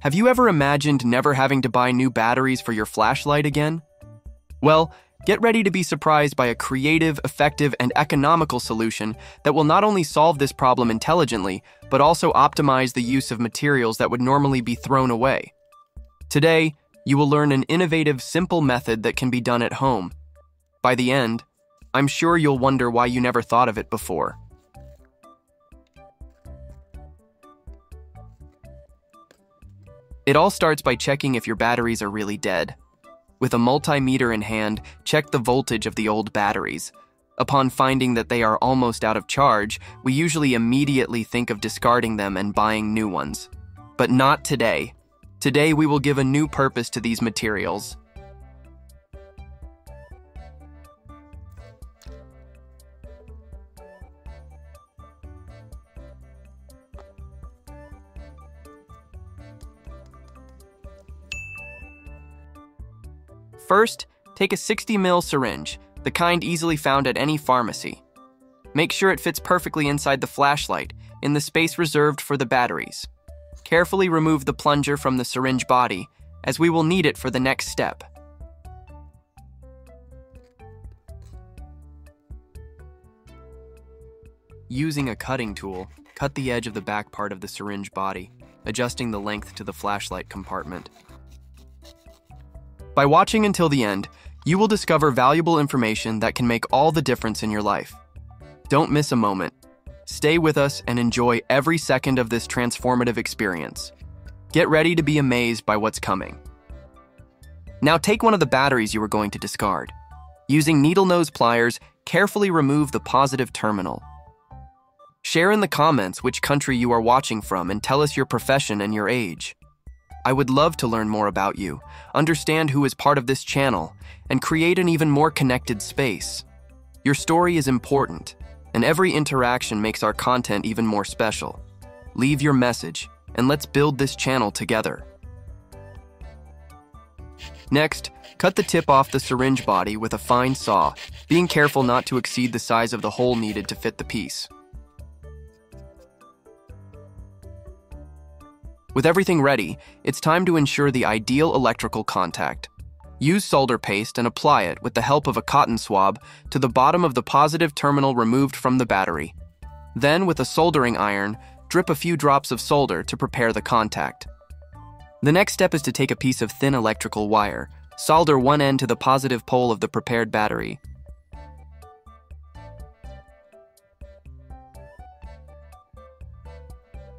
Have you ever imagined never having to buy new batteries for your flashlight again? Well, get ready to be surprised by a creative, effective, and economical solution that will not only solve this problem intelligently, but also optimize the use of materials that would normally be thrown away. Today, you will learn an innovative, simple method that can be done at home. By the end, I'm sure you'll wonder why you never thought of it before. It all starts by checking if your batteries are really dead. With a multimeter in hand, check the voltage of the old batteries. Upon finding that they are almost out of charge, we usually immediately think of discarding them and buying new ones. But not today. Today we will give a new purpose to these materials. First, take a 60 ml syringe, the kind easily found at any pharmacy. Make sure it fits perfectly inside the flashlight, in the space reserved for the batteries. Carefully remove the plunger from the syringe body, as we will need it for the next step. Using a cutting tool, cut the edge of the back part of the syringe body, adjusting the length to the flashlight compartment. By watching until the end, you will discover valuable information that can make all the difference in your life. Don't miss a moment. Stay with us and enjoy every second of this transformative experience. Get ready to be amazed by what's coming. Now take one of the batteries you are going to discard. Using needle nose pliers, carefully remove the positive terminal. Share in the comments which country you are watching from and tell us your profession and your age. I would love to learn more about you, understand who is part of this channel, and create an even more connected space. Your story is important, and every interaction makes our content even more special. Leave your message, and let's build this channel together. Next, cut the tip off the syringe body with a fine saw, being careful not to exceed the size of the hole needed to fit the piece. With everything ready, it's time to ensure the ideal electrical contact. Use solder paste and apply it with the help of a cotton swab to the bottom of the positive terminal removed from the battery. Then, with a soldering iron, drip a few drops of solder to prepare the contact. The next step is to take a piece of thin electrical wire, solder one end to the positive pole of the prepared battery,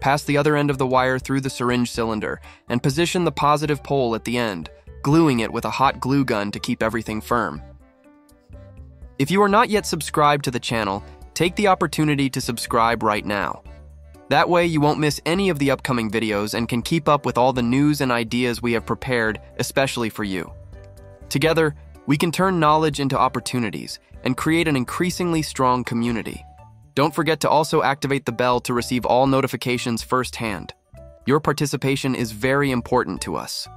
Pass the other end of the wire through the syringe cylinder and position the positive pole at the end, gluing it with a hot glue gun to keep everything firm. If you are not yet subscribed to the channel, take the opportunity to subscribe right now. That way you won't miss any of the upcoming videos and can keep up with all the news and ideas we have prepared especially for you. Together, we can turn knowledge into opportunities and create an increasingly strong community. Don't forget to also activate the bell to receive all notifications firsthand. Your participation is very important to us.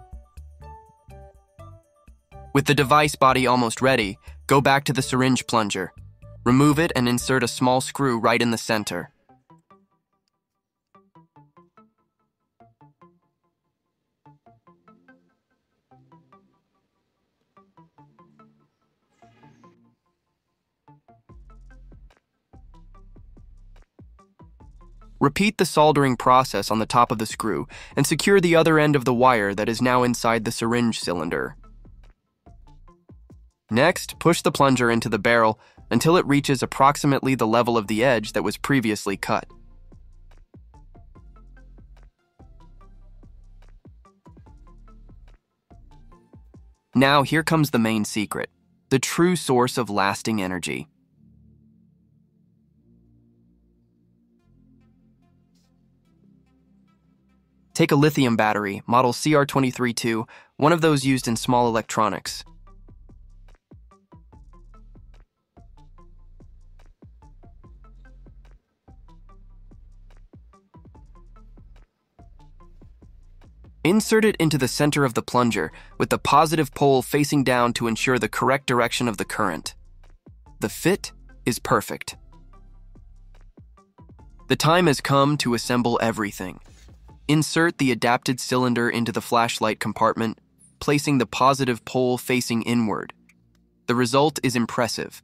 With the device body almost ready, go back to the syringe plunger. Remove it and insert a small screw right in the center. Repeat the soldering process on the top of the screw and secure the other end of the wire that is now inside the syringe cylinder. Next, push the plunger into the barrel until it reaches approximately the level of the edge that was previously cut. Now here comes the main secret, the true source of lasting energy. Take a lithium battery, model CR232, one of those used in small electronics. Insert it into the center of the plunger with the positive pole facing down to ensure the correct direction of the current. The fit is perfect. The time has come to assemble everything. Insert the adapted cylinder into the flashlight compartment, placing the positive pole facing inward. The result is impressive.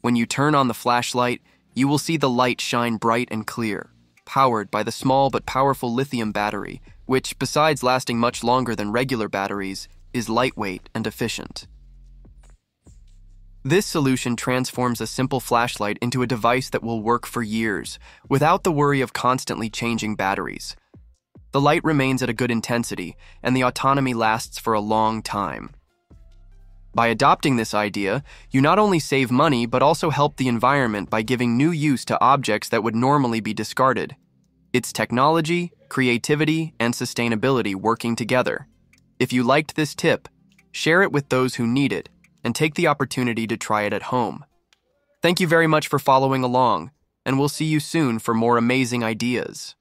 When you turn on the flashlight, you will see the light shine bright and clear, powered by the small but powerful lithium battery, which, besides lasting much longer than regular batteries, is lightweight and efficient. This solution transforms a simple flashlight into a device that will work for years, without the worry of constantly changing batteries. The light remains at a good intensity, and the autonomy lasts for a long time. By adopting this idea, you not only save money but also help the environment by giving new use to objects that would normally be discarded. It's technology, creativity, and sustainability working together. If you liked this tip, share it with those who need it and take the opportunity to try it at home. Thank you very much for following along, and we'll see you soon for more amazing ideas.